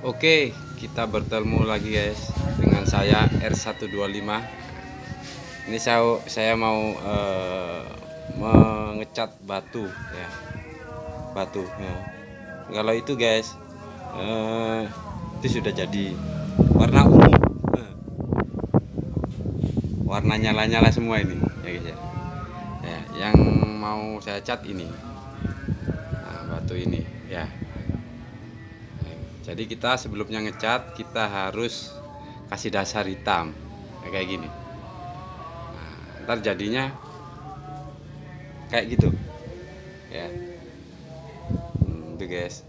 Oke, kita bertemu lagi guys dengan saya R125. Ini saya saya mau eh, mengecat batu ya. Batu ya. Kalau itu guys eh, itu sudah jadi warna ungu. Eh. Warna nyala-nyala semua ini ya guys ya. Ya, yang mau saya cat ini. Nah, batu ini ya. Jadi kita sebelumnya ngecat kita harus kasih dasar hitam kayak gini. Nah, ntar jadinya kayak gitu, ya. Hmm, itu guys.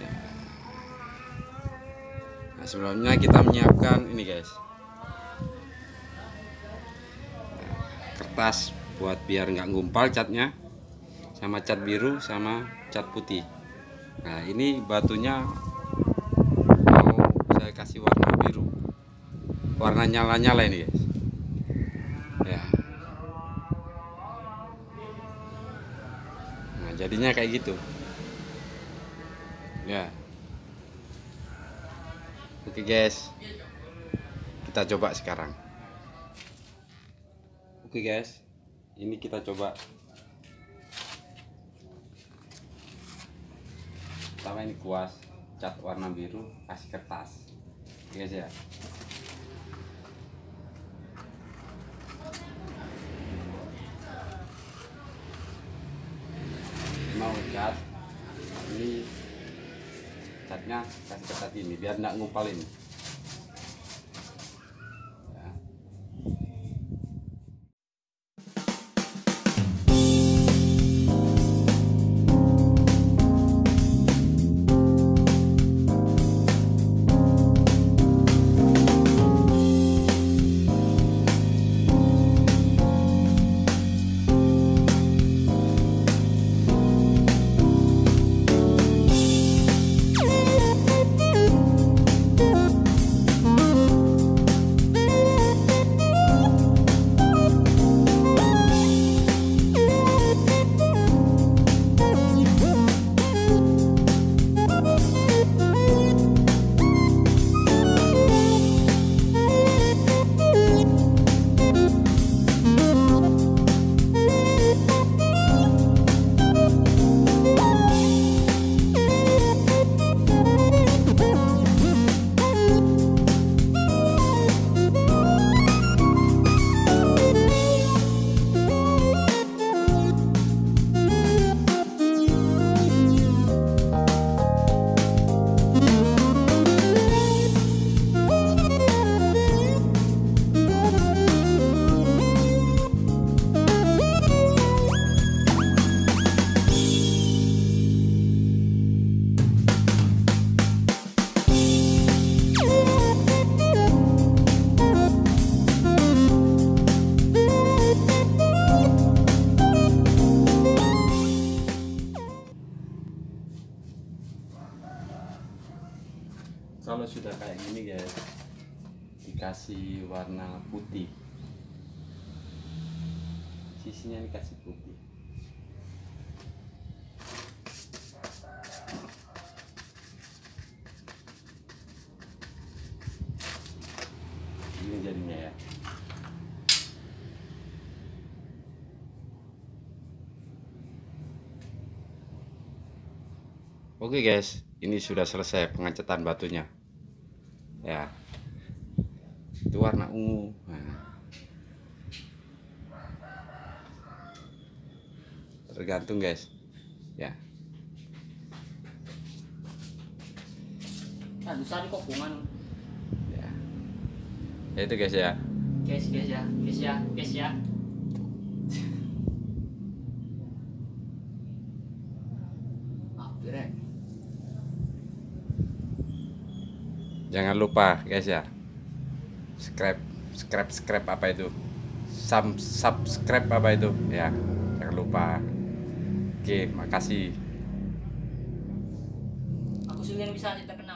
Ya. Nah, sebelumnya kita menyiapkan ini guys. Kertas buat biar nggak ngumpal catnya, sama cat biru sama cat putih. Nah ini batunya mau saya kasih warna biru. Warna nyala-nyala ini guys. Ya. Nah jadinya kayak gitu. Ya. Oke guys. Kita coba sekarang. Oke guys. Ini kita coba pertama ini kuas cat warna biru kasih kertas. Guys ya. Mau cat ini catnya kasih kertas ini biar nggak ngumpalin kalau sudah kayak gini guys dikasih warna putih. Sisinya dikasih putih. Ini jadinya ya. Oke guys, ini sudah selesai pengecatan batunya. Ya. Itu warna ungu. Nah. Tergantung guys. Ya. Nah, besar kok. Ya. Ya itu guys ya. Guys, guys ya, guys ya, guys ya. Hampir ya. Jangan lupa guys ya. Subscribe, subscribe, subscribe apa itu? Sub, subscribe apa itu? Ya, jangan lupa. Oke, makasih. Aku yang bisa ditekan